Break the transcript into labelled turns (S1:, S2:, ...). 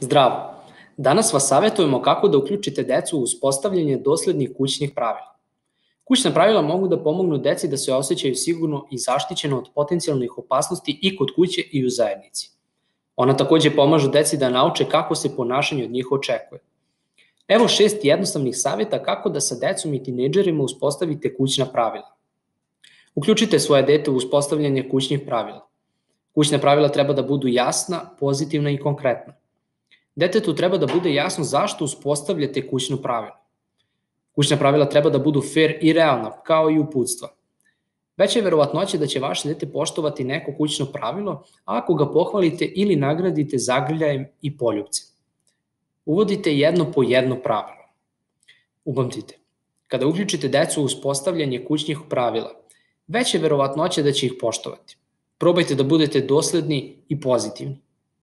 S1: Zdravo! Danas vas savjetujemo kako da uključite decu u uspostavljanje doslednih kućnih pravila. Kućna pravila mogu da pomognu deci da se osjećaju sigurno i zaštićeno od potencijalnih opasnosti i kod kuće i u zajednici. Ona takođe pomažu deci da nauče kako se ponašanje od njih očekuje. Evo šest jednostavnih savjeta kako da sa decom i tinejdžerima uspostavite kućna pravila. Uključite svoje dete u uspostavljanje kućnih pravila. Kućna pravila treba da budu jasna, pozitivna i konkretna. Detetu treba da bude jasno zašto uspostavljate kućno pravilo. Kućna pravila treba da budu fair i realna, kao i uputstva. Veća je verovatnoća da će vaše dete poštovati neko kućno pravilo ako ga pohvalite ili nagradite zagrljajem i poljubcem. Uvodite jedno po jedno pravilo. Upamtite, kada uključite decu u uspostavljanje kućnih pravila, veća je verovatnoća da će ih poštovati. Probajte da budete dosledni i pozitivni.